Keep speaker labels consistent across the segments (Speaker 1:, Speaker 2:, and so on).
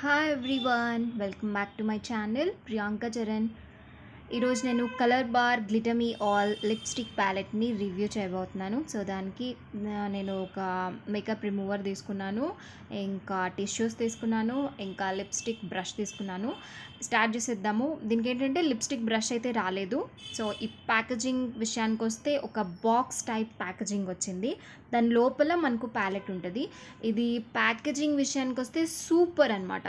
Speaker 1: Hi everyone, welcome back to my channel Priyanka Charan. ఈరోజు నేను Colorbar గ్లిటమీ all lipstick ప్యాలెట్ని review చేయబోతున్నాను. సో దానికి నేను ఒక మేకప్ రిమూవర్ తీసుకున్నాను ఇంకా టిష్యూస్ తీసుకున్నాను ఇంకా లిప్స్టిక్ బ్రష్ తీసుకున్నాను. స్టార్ట్ చేసేద్దాము. దీనికి ఏంటంటే లిప్స్టిక్ బ్రష్ అయితే రాలేదు. సో ఈ ప్యాకేజింగ్ విషయానికి వస్తే ఒక బాక్స్ టైప్ ప్యాకేజింగ్ వచ్చింది. దాని లోపల మనకు ప్యాలెట్ ఉంటుంది. ఇది ప్యాకేజింగ్ విషయానికి వస్తే సూపర్ అనమాట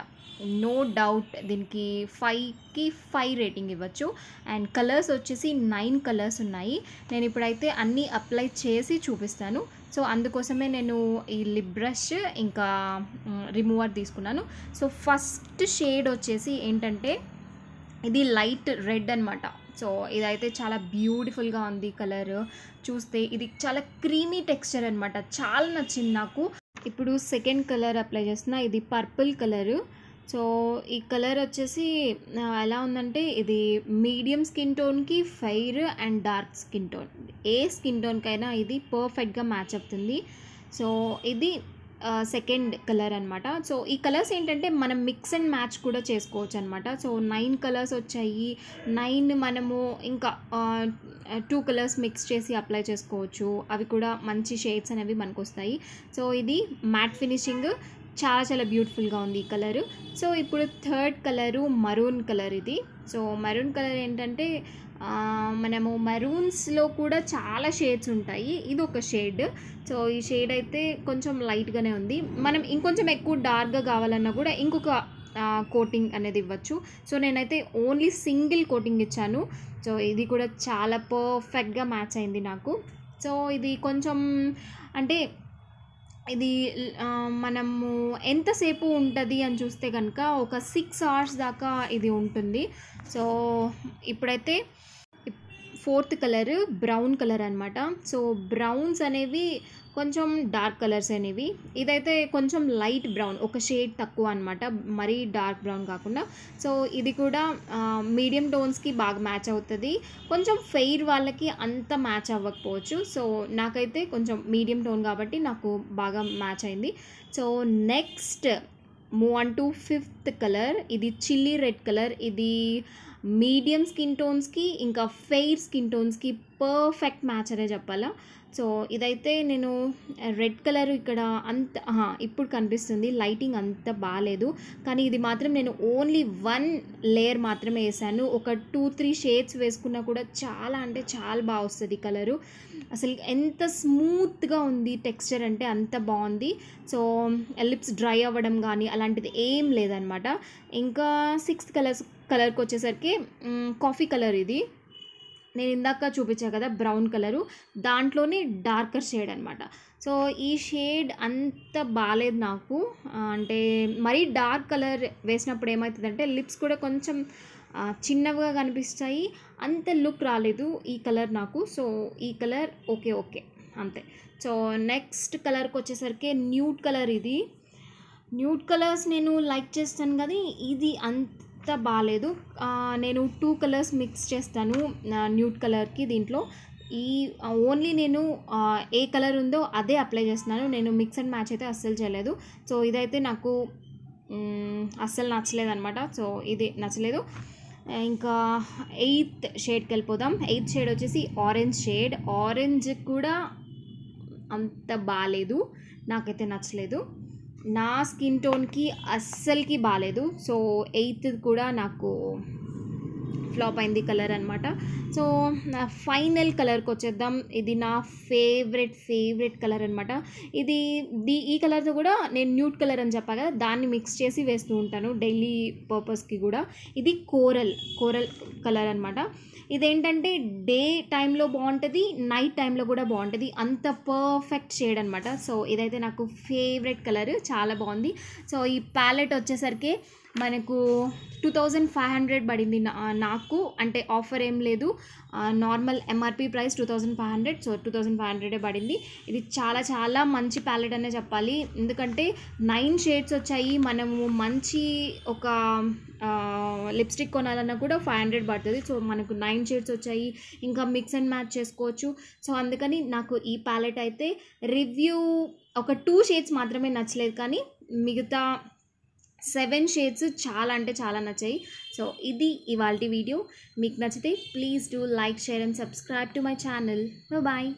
Speaker 1: నో డౌట్ దీనికి ఫైవ్కి ఫైవ్ రేటింగ్ ఇవ్వచ్చు. అండ్ కలర్స్ వచ్చేసి నైన్ కలర్స్ ఉన్నాయి. నేను ఇప్పుడైతే అన్నీ అప్లై చేసి చూపిస్తాను. సో అందుకోసమే నేను ఈ లిప్ బ్రష్ ఇంకా రిమూవర్ తీసుకున్నాను. సో ఫస్ట్ షేడ్ వచ్చేసి ఏంటంటే ఇది లైట్ రెడ్ అనమాట సో ఇదైతే చాలా బ్యూటిఫుల్గా ఉంది కలర్. చూస్తే ఇది చాలా క్రీమీ టెక్స్చర్ అనమాట చాలా నచ్చింది నాకు. ఇప్పుడు సెకండ్ కలర్ అప్లై చేస్తున్నా. ఇది పర్పుల్ కలరు. సో ఈ కలర్ వచ్చేసి ఎలా ఉందంటే ఇది medium skin టోన్కి fair and dark skin tone. A skin టోన్కైనా ఇది పర్ఫెక్ట్గా మ్యాచ్ అవుతుంది. సో ఇది సెకండ్ కలర్ అనమాట సో ఈ కలర్స్ ఏంటంటే మనం మిక్స్ అండ్ మ్యాచ్ కూడా చేసుకోవచ్చు అనమాట సో నైన్ కలర్స్ వచ్చాయి. నైన్ మనము ఇంకా టూ కలర్స్ మిక్స్ చేసి అప్లై చేసుకోవచ్చు. అవి కూడా మంచి షేడ్స్ అనేవి మనకు వస్తాయి సో ఇది మ్యాట్ ఫినిషింగ్ చాలా చాలా బ్యూటిఫుల్గా ఉంది ఈ కలరు సో ఇప్పుడు థర్డ్ కలరు మరూన్ కలర్ ఇది. సో మరూన్ కలర్ ఏంటంటే మనము మరూన్స్లో కూడా చాలా షేడ్స్ ఉంటాయి. ఇది ఒక షేడ్ సో ఈ షేడ్ అయితే కొంచెం లైట్గానే ఉంది. మనం ఇంకొంచెం ఎక్కువ డార్క్గా కావాలన్నా కూడా ఇంకొక కోటింగ్ అనేది ఇవ్వచ్చు. సో నేనైతే ఓన్లీ సింగిల్ కోటింగ్ ఇచ్చాను. సో ఇది కూడా చాలా పర్ఫెక్ట్గా మ్యాచ్ అయింది నాకు. సో ఇది కొంచెం అంటే ఇది మనము ఎంతసేపు ఉంటుంది అని చూస్తే కనుక ఒక సిక్స్ అవర్స్ దాకా ఇది ఉంటుంది. సో ఇప్పుడైతే ఫోర్త్ కలర్ బ్రౌన్ కలర్ అనమాట సో బ్రౌన్స్ అనేవి కొంచెం డార్క్ కలర్స్ అనేవి. ఇదైతే కొంచెం లైట్ బ్రౌన్ ఒక షేడ్ తక్కువ అనమాట మరీ డార్క్ బ్రౌన్ కాకుండా. సో ఇది కూడా మీడియం టోన్స్కి బాగా మ్యాచ్ అవుతుంది. కొంచెం ఫెయిర్ వాళ్ళకి అంత మ్యాచ్ అవ్వకపోవచ్చు. సో నాకైతే కొంచెం మీడియం టోన్ కాబట్టి నాకు బాగా మ్యాచ్ అయింది. So next move on to fifth colour. ఇది చిల్లీ రెడ్ కలర్. ఇది మీడియం స్కిన్ టోన్స్కి ఇంకా ఫెయిర్ స్కిన్ టోన్స్కి పర్ఫెక్ట్ మ్యాచ్ అనే చెప్పాలా? సో ఇదైతే నేను రెడ్ కలర్ ఇక్కడ అంత ఇప్పుడు కనిపిస్తుంది. లైటింగ్ అంత బాగాలేదు కానీ ఇది మాత్రం నేను ఓన్లీ వన్ లేయర్ మాత్రమే వేసాను. ఒక టూ త్రీ షేడ్స్ వేసుకున్నా కూడా చాలా అంటే చాలా బాగా వస్తుంది కలరు. అసలు ఎంత స్మూత్గా ఉంది టెక్స్చర్ అంటే అంత బాగుంది. సో లిప్స్ డ్రై అవ్వడం కానీ అలాంటిది ఏం లేదనమాట. ఇంకా సిక్స్త్ కలర్స్ కలర్కి వచ్చేసరికి కాఫీ కలర్ ఇది. నేను ఇందాక చూపించాను కదా బ్రౌన్ కలరు. దాంట్లోనే డార్కర్ షేడ్ అనమాట సో ఈ షేడ్ అంత బాగాలేదు నాకు. అంటే మరీ డార్క్ కలర్ వేసినప్పుడు ఏమవుతుందంటే లిప్స్ కూడా కొంచెం చిన్నవిగా కనిపిస్తాయి. అంత లుక్ రాలేదు ఈ కలర్ నాకు. సో ఈ కలర్ ఓకే ఓకే. అంతే. సో నెక్స్ట్ కలర్కి వచ్చేసరికి న్యూడ్ కలర్ ఇది. న్యూడ్ కలర్స్ నేను లైక్ చేస్తాను కానీ ఇది అంత బాగాలేదు నేను టూ కలర్స్ మిక్స్ చేస్తాను న్యూడ్ కలర్కి దీంట్లో. ఈ ఓన్లీ నేను ఏ కలర్ ఉందో అదే అప్లై చేస్తున్నాను. నేను మిక్స్ అండ్ మ్యాచ్ అయితే అస్సలు చేయలేదు. సో ఇదైతే నాకు అస్సలు నచ్చలేదు అనమాట సో ఇది నచ్చలేదు. ఇంకా ఎయిత్ షేడ్కి వెళ్ళిపోదాం. ఎయిత్ షేడ్ వచ్చేసి ఆరెంజ్ షేడ్. ఆరెంజ్ కూడా అంత బాగాలేదు నాకైతే నచ్చలేదు. నా స్కిన్ టోన్కి అస్సలకి బాగాలేదు సో ఎయిత్ కూడా నాకు ఫ్లాప్ అయింది కలర్ అనమాట సో నా ఫైనల్ కలర్కి వచ్చేద్దాం. ఇది నా ఫేవరెట్ ఫేవరెట్ కలర్ అనమాట ఇది ది ఈ కలర్తో కూడా నేను న్యూట్ కలర్ అని చెప్పా కదా దాన్ని మిక్స్ చేసి వేస్తూ ఉంటాను డైలీ పర్పస్కి కూడా. ఇది కోరల్ కోరల్ కలర్ అనమాట ఇదేంటంటే డే టైంలో బాగుంటుంది నైట్ టైంలో కూడా బాగుంటుంది. అంత పర్ఫెక్ట్ షేడ్ అనమాట సో ఇదైతే నాకు ఫేవరెట్ కలర్ చాలా బాగుంది. సో ఈ ప్యాలెట్ వచ్చేసరికి మనకు టూ థౌజండ్ ఫైవ్ హండ్రెడ్ పడింది నా- నాకు అంటే ఆఫర్ ఏం లేదు. Normal MRP price two thousand five hundred so two thousand five హండ్రెడే పడింది. ఇది చాలా చాలా మంచి ప్యాలెట్ అనే చెప్పాలి. ఎందుకంటే నైన్ షేడ్స్ వచ్చాయి. మనము మంచి ఒక లిప్స్టిక్ కొనాలన్నా కూడా ఫైవ్ హండ్రెడ్ పడుతుంది. సో మనకు నైన్ షేడ్స్ వచ్చాయి. ఇంకా మిక్స్ అండ్ మ్యాచ్ చేసుకోవచ్చు. సో అందుకని నాకు ఈ ప్యాలెట్ అయితే రివ్యూ ఒక టూ షేడ్స్ మాత్రమే నచ్చలేదు. కానీ మిగతా సెవెన్ షేడ్స్ చాలా అంటే చాలా నచ్చాయి. సో ఇది ఇవాళ వీడియో. మీకు నచ్చితే please do like share and subscribe to my channel. Bye.